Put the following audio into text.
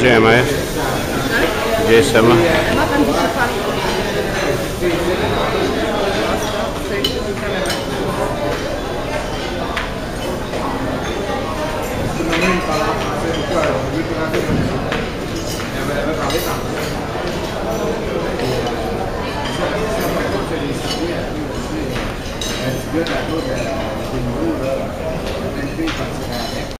Gdzie jest? Gdzie jest sama? That's good. I know that.